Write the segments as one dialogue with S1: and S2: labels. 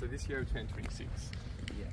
S1: So this year I turned 26.
S2: Yeah.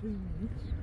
S3: Two minutes,